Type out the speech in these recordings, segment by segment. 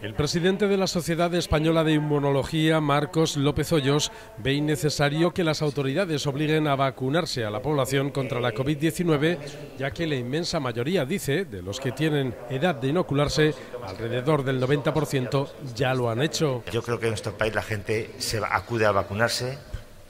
El presidente de la Sociedad Española de Inmunología, Marcos López Hoyos, ve innecesario que las autoridades obliguen a vacunarse a la población contra la COVID-19, ya que la inmensa mayoría, dice, de los que tienen edad de inocularse, alrededor del 90%, ya lo han hecho. Yo creo que en nuestro país la gente se acude a vacunarse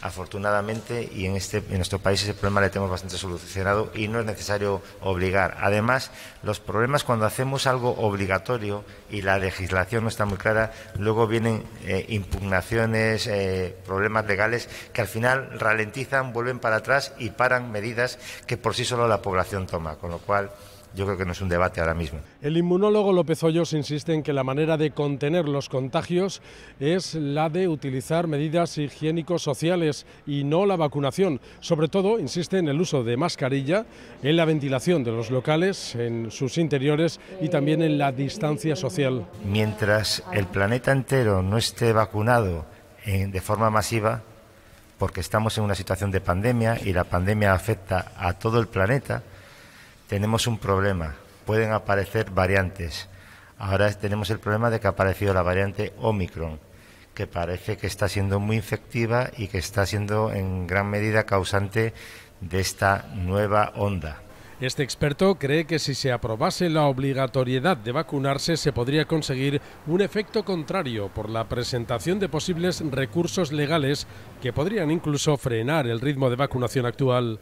afortunadamente, y en, este, en nuestro país ese problema le tenemos bastante solucionado y no es necesario obligar. Además, los problemas cuando hacemos algo obligatorio y la legislación no está muy clara, luego vienen eh, impugnaciones, eh, problemas legales que al final ralentizan, vuelven para atrás y paran medidas que por sí solo la población toma, con lo cual yo creo que no es un debate ahora mismo. El inmunólogo López Hoyos insiste en que la manera de contener los contagios es la de utilizar medidas higiénicos sociales y no la vacunación. Sobre todo, insiste en el uso de mascarilla, en la ventilación de los locales, en sus interiores y también en la distancia social. Mientras el planeta entero no esté vacunado de forma masiva, porque estamos en una situación de pandemia y la pandemia afecta a todo el planeta, tenemos un problema. Pueden aparecer variantes. Ahora tenemos el problema de que ha aparecido la variante Omicron, que parece que está siendo muy infectiva y que está siendo en gran medida causante de esta nueva onda. Este experto cree que si se aprobase la obligatoriedad de vacunarse se podría conseguir un efecto contrario por la presentación de posibles recursos legales que podrían incluso frenar el ritmo de vacunación actual.